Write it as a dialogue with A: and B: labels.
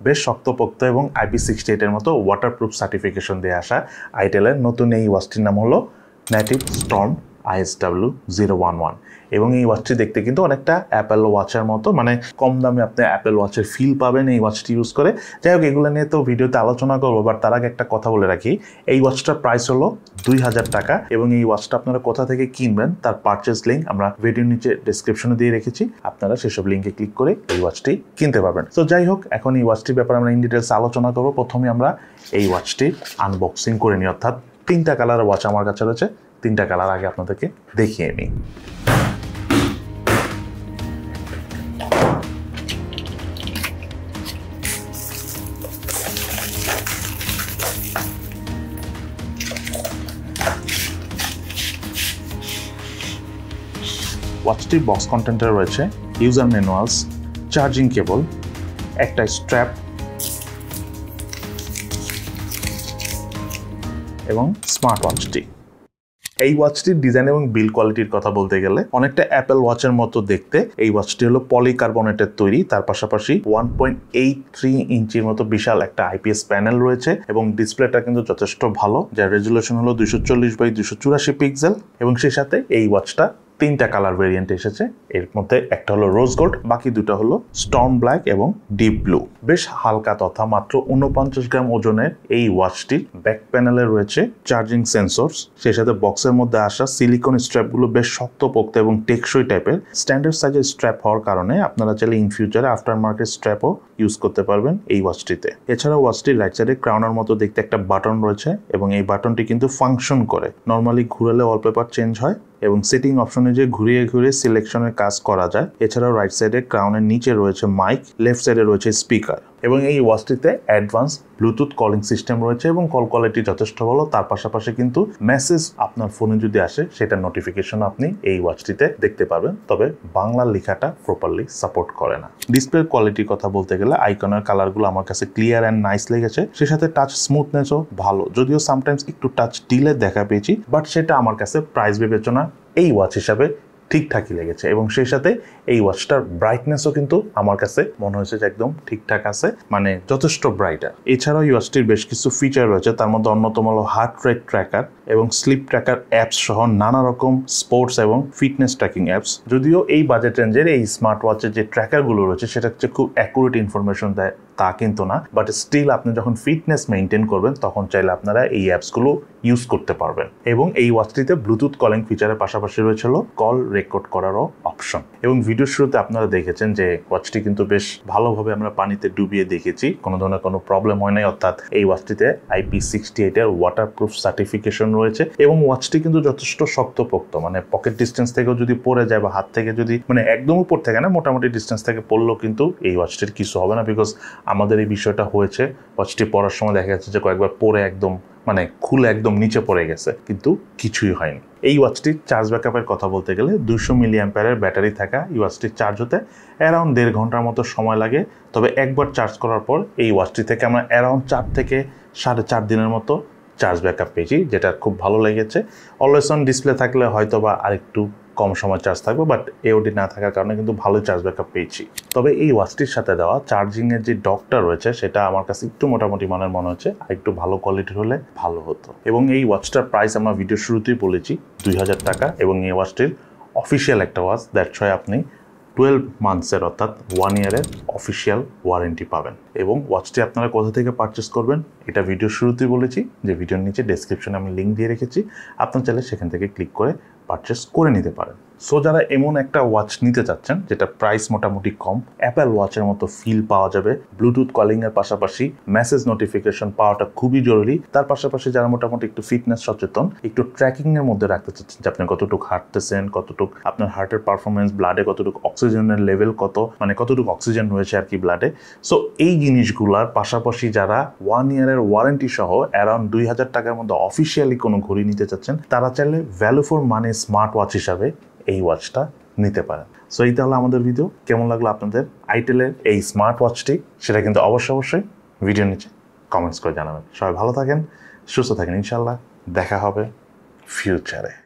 A: বেশ শক্তপোক্ত এবং আইপি সিক্সটি এইটের মতো ওয়াটারপ্রুফ সার্টিফিকেশন দিয়ে আসা আইটেলের নতুন এই ওয়াচটির নাম হলো native storm ISW zero one one. এবং এই ওয়াচটি দেখতে কিন্তু অনেকটা অ্যাপেল ওয়াচের মতো মানে কম দামে আপনি অ্যাপেল ওয়াচের ফিল পাবেন এই ওয়াচটি ইউজ করে। যাই হোক, এগুলো নিয়ে তো ভিডিওতে আলোচনা করব বাট তার আগে একটা কথা বলে রাখি। এই ওয়াচটার প্রাইস হলো দুই হাজার টাকা, এবং এই ওয়াচটা আপনারা কোথা থেকে কিনবেন তার পারচেস লিঙ্ক আমরা ভিডিওর নিচে ডিসক্রিপশনে দিয়ে রেখেছি। আপনারা সেসব লিঙ্কে ক্লিক করে এই ওয়াচটি কিনতে পারবেন। তো যাই হোক, এখন এই ওয়াচটির ব্যাপারে আমরা ইন ডিটেলস আলোচনা করব। প্রথমে আমরা এই ওয়াচটি আনবক্সিং করে নিই, অর্থাৎ তিনটা কালারের ওয়াচ আমার কাছে রয়েছে। তিনটা কালার আগে আপনাদেরকে দেখিয়ে নিই। ওয়াচটির বক্স কন্টেন্টে রয়েছে ইউজার ম্যানুয়ালস চার্জিং কেবল একটা স্ট্র্যাপ এবং স্মার্ট ওয়াচটি এই ওয়াচটির ডিজাইন এবং বিল কোয়ালিটির কথা বলতে গেলে অনেকটা অ্যাপেল ওয়াচের মতো দেখতে। এই ওয়াচটি হলো পলিকার্বনেটের তৈরি। তার পাশাপাশি ওয়ান পয়েন্ট এইট থ্রি ইঞ্চির মতো বিশাল একটা আইপিএস প্যানেল রয়েছে এবং ডিসপ্লেটা কিন্তু যথেষ্ট ভালো। যার রেজুলেশন হলো দুইশো চল্লিশ বাই দুশো চুরাশি পিক্সেল এবং সেই সাথে এই ওয়াচটা তিনটা কালার ভেরিয়েন্ট এসেছে। এর মধ্যে একটা হলো রোজ গোল্ড বাকি দুটো হলো স্টর্ম ব্ল্যাক এবং ডিপ ব্লু বেশ হালকা তথা মাত্র উনপঞ্চাশ গ্রাম ওজনের এই ওয়াচটির ব্যাক প্যানেলে রয়েছে চার্জিং সেন্সরস সেই সাথে বক্সের মধ্যে আসা সিলিকন স্ট্র্যাপগুলো বেশ শক্তপোক্ত এবং টেকসই টাইপের স্ট্যান্ডার্ড সাইজের স্ট্র্যাপ হওয়ার কারণে আপনারা চাইলে ইন ফিউচারে আফটার মার্কেট স্ট্র্যাপও ইউজ করতে পারবেন এই ওয়াচটিতে এছাড়া ওয়াচটির রাইট সাইডে ক্রাউনার মতো দেখতে একটা বাটন রয়েছে এবং এই বাটনটি কিন্তু ফাংশন করে। নর্মালি ঘুরালে ওয়ালপেপার চেঞ্জ হয় এবং সেটিং অপশনে যে ঘুরিয়ে ঘুরিয়ে সিলেকশনের কাজ করা যায়। এছাড়াও রাইট সাইডে ক্রাউনের নিচে রয়েছে মাইক লেফট সাইডে রয়েছে স্পিকার এবং এই ওয়াচটিতে অ্যাডভান্স ব্লুটুথ কলিং সিস্টেম রয়েছে এবং কল কোয়ালিটি যথেষ্ট ভালো। তার পাশাপাশি কিন্তু মেসেজ আপনার ফোনে যদি আসে সেটার নোটিফিকেশন আপনি এই ওয়াচটিতে দেখতে পাবেন তবে বাংলা লেখাটা প্রপারলি সাপোর্ট করে না। ডিসপ্লের কোয়ালিটির কথা বলতে গেলে আইকনের কালারগুলো আমার কাছে ক্লিয়ার অ্যান্ড নাইস লেগেছে। সে সাথে টাচ স্মুথনেসও ভালো। যদিও সামটাইমস একটু টাচ ডিলে দেখা পেয়েছি বাট সেটা আমার কাছে প্রাইস বিবেচনা এই ওয়াচ হিসাবে ঠিকঠাকই লেগেছে এবং সেই সাথে এই ওয়াচটার ব্রাইটনেসও কিন্তু আমার কাছে মনে হয়েছে যে একদম ঠিকঠাক আছে মানে যথেষ্ট ব্রাইটার এছাড়াও এই ওয়াচটির বেশ কিছু ফিচার রয়েছে, তার মধ্যে অন্যতম হলো হার্ট রেট ট্র্যাকার এবং স্লিপ ট্র্যাকার অ্যাপস সহ নানা রকম স্পোর্টস এবং ফিটনেস ট্র্যাকিং অ্যাপস যদিও এই বাজেট রেঞ্জের এই স্মার্ট ওয়াচের যে ট্র্যাকারগুলো রয়েছে, সেটা হচ্ছে খুব অ্যাকুরেট ইনফরমেশন দেয় তা কিন্তু না বাট স্টিল আপনি যখন ফিটনেস মেনটেন করবেন, তখন চাইলে আপনারা এই অ্যাপসগুলো ইউজ করতে পারবেন। এবং এই ওয়াচটিতে ব্লুটুথ কলিং ফিচারের পাশাপাশি রয়েছে হলো কল রেকর্ড করারও অপশন এবং ভিডিও শুরুতে আপনারা দেখেছেন যে ওয়াচটি কিন্তু বেশ ভালোভাবে আমরা পানিতে ডুবিয়ে দেখেছি। কোনো ধরনের কোনো প্রবলেম হয় নাই, অর্থাৎ এই ওয়াচটিতে আইপি সিক্সটি এইটের ওয়াটার প্রুফ সার্টিফিকেশন রয়েছে। এবং ওয়াচটি কিন্তু যথেষ্ট শক্তপোক্ত মানে পকেট ডিস্টেন্স থেকেও যদি পড়ে যায় বা হাত থেকে যদি মানে একদম উপর থেকে না, মোটামুটি ডিস্টেন্স থেকে পড়লেও কিন্তু এই ওয়াচটির কিছু হবে না বিকজ আমাদের এই বিষয়টা হয়েছে। ওয়াচটি পড়ার সময় দেখা যাচ্ছে যে কয়েকবার পরে একদম মানে খুলে একদম নিচে পড়ে গেছে, কিন্তু কিছুই হয়নি। এই ওয়াচটির চার্জ ব্যাকআপের কথা বলতে গেলে দুশো মিলি ব্যাটারি থাকা এই ওয়াচটির চার্জ হতে অ্যারাউন্ড দেড় ঘণ্টার মতো সময় লাগে। তবে একবার চার্জ করার পর এই ওয়াচটি থেকে আমরা অ্যারাউন্ড চার থেকে সাড়ে চার দিনের মতো চার্জ ব্যাকআপ পেয়েছি, যেটা খুব ভালো লেগেছে। অলওয়েজ অন ডিসপ্লে থাকলে হয়তো বা আরেকটু কম সময় চার্জ থাকবে বাট এওডি না থাকার কারণে কিন্তু ভালো চার্জ ব্যাকআপ পেয়েছি। তবে এই ওয়াচটির সাথে দেওয়া চার্জিংয়ের যে ডকটা রয়েছে, সেটা আমার কাছে একটু মোটামুটি মানের মনে হচ্ছে, আর একটু ভালো কোয়ালিটির হলে ভালো হতো। এবং এই ওয়াচটার প্রাইস আমরা ভিডিও শুরুতেই বলেছি, দুই হাজার টাকা, এবং এই ওয়াচটির অফিসিয়াল একটা ওয়াচ দ্যাটস হয় আপনি টুয়েলভ মান্থসের অর্থাৎ ওয়ান ইয়ারের অফিসিয়াল ওয়ারেন্টি পাবেন। এবং ওয়াচটি আপনারা কোথা থেকে পারচেস করবেন, এটা ভিডিও শুরুতেই বলেছি, যে ভিডিওর নিচে ডেসক্রিপশনে আমি লিঙ্ক দিয়ে রেখেছি। আপনার চাইলে সেখান থেকে ক্লিক করে পারচেস করে নিতে পারেন। সো যারা এমন একটা ওয়াচ নিতে চাচ্ছেন, যেটা প্রাইস মোটামুটি কম অ্যাপেল ওয়াচের মতো ফিল পাওয়া যাবে ব্লুটুথ কলিংয়ের পাশাপাশি মেসেজ নোটিফিকেশন পাওয়াটা খুবই জরুরি। তার পাশাপাশি যারা মোটামুটি একটু ফিটনেস সচেতন, একটু ট্র্যাকিংয়ের মধ্যে রাখতে চাচ্ছেন, যে আপনি কতটুকু হাঁটতেছেন, কতটুকু আপনার হার্টের পারফরমেন্স ব্লাডে কতটুকু অক্সিজেনের লেভেল কত মানে কতটুকু অক্সিজেন রয়েছে আর কি ব্লাডে সো এই জিনিসগুলার পাশাপাশি যারা ওয়ান ইয়ারের ওয়ারেন্টি সহ অ্যারাউন্ড দুই হাজার টাকার মধ্যে অফিসিয়ালি কোনো ঘড়ি নিতে চাচ্ছেন, তারা চাইলে ভ্যালু ফর মানে স্মার্ট ওয়াচ হিসাবে এই ওয়াচটা নিতে পারেন। সো এই তাহলে আমাদের ভিডিও কেমন লাগল আপনাদের? আইটেলের এই স্মার্ট ওয়াচটি সেটা কিন্তু অবশ্যই অবশ্যই ভিডিও নিচে কমেন্টস করে জানাবেন। সবাই ভালো থাকেন, সুস্থ থাকেন। ইনশাল্লাহ দেখা হবে ফিউচারে